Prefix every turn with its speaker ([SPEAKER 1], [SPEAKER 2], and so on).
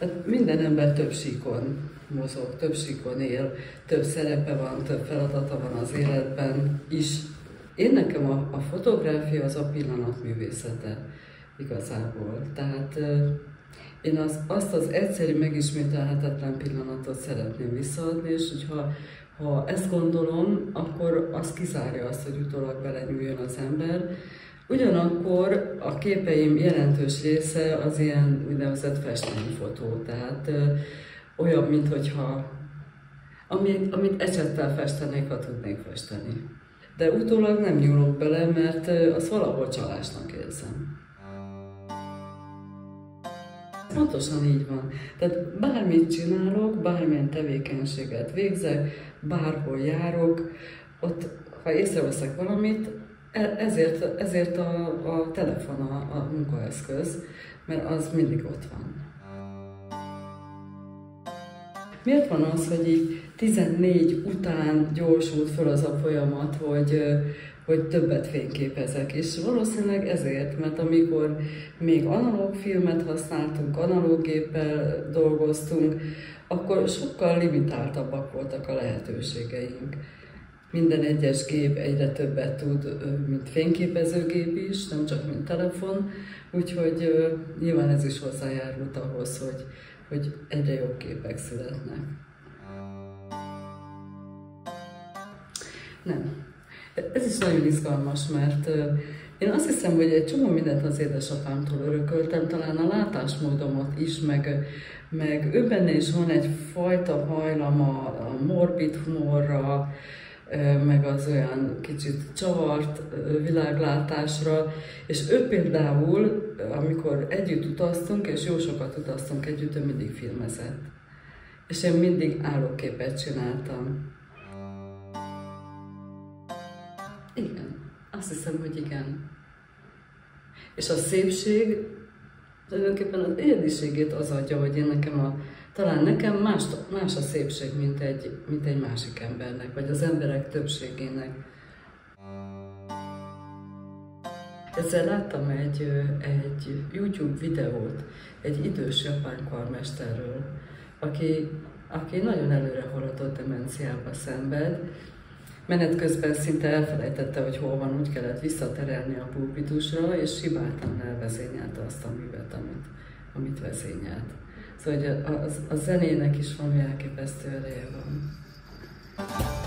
[SPEAKER 1] Hát minden ember több síkon mozog, több síkon él, több szerepe van, több feladata van az életben is. Én nekem a, a fotográfia az a pillanat művészete igazából. Tehát én az, azt az egyszerű, megismételhetetlen pillanatot szeretném visszaadni, és hogyha ha ezt gondolom, akkor az kizárja azt, hogy utólag belenyúljon az ember. Ugyanakkor a képeim jelentős része az ilyen úgynevezett festményfotó, tehát ö, olyan, mintha amit, amit ecsettel festenék, ha tudnék festeni. De utólag nem nyúlok bele, mert az valahol csalásnak érzem. Pontosan így van. Tehát bármit csinálok, bármilyen tevékenységet végzek, bárhol járok, ott, ha észreveszek valamit, ezért, ezért a, a telefon a, a munkaeszköz, mert az mindig ott van. Miért van az, hogy így 14 után gyorsult föl az a folyamat, hogy, hogy többet fényképezek, és valószínűleg ezért, mert amikor még analóg filmet használtunk, analóg géppel dolgoztunk, akkor sokkal limitáltabbak voltak a lehetőségeink. Minden egyes gép egyre többet tud, mint fényképezőgép is, nem csak mint telefon, úgyhogy nyilván ez is hozzájárult ahhoz, hogy, hogy egyre jobb képek születnek. Nem. Ez is nagyon izgalmas, mert én azt hiszem, hogy egy csomó mindent az édesapámtól örököltem, talán a látásmódomat is, meg, meg ő benne is van egy fajta hajlam a, a morbid humorra, meg az olyan kicsit csavart világlátásra, és ő például, amikor együtt utaztunk, és jó sokat utaztunk együtt, ő mindig filmezett. És én mindig állóképet csináltam. Igen, azt hiszem, hogy igen. És a szépség tulajdonképpen az egyediségét az adja, hogy én nekem a, talán nekem más, más a szépség, mint egy, mint egy másik embernek, vagy az emberek többségének. Ezzel láttam egy, egy YouTube videót egy idős japán karmesterről, aki, aki nagyon előre haladott demenciába szenved, Menet közben szinte elfelejtette, hogy hol van, úgy kellett visszaterelni a pulpitusra, és hibáltan elvezényelte azt a művet, amit, amit vezényelt. Szóval a, a, a zenének is van elképesztő ereje van.